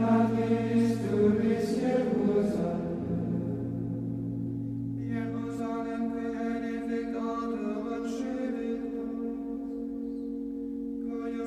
Christo misericordiae Miaozona que ha de todo batir Con yo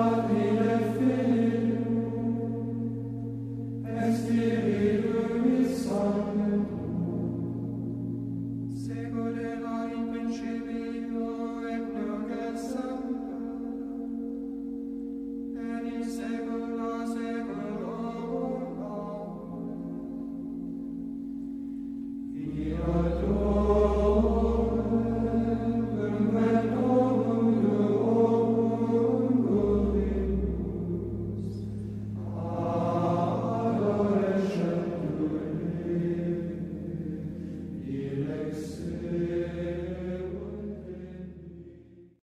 Jimmy.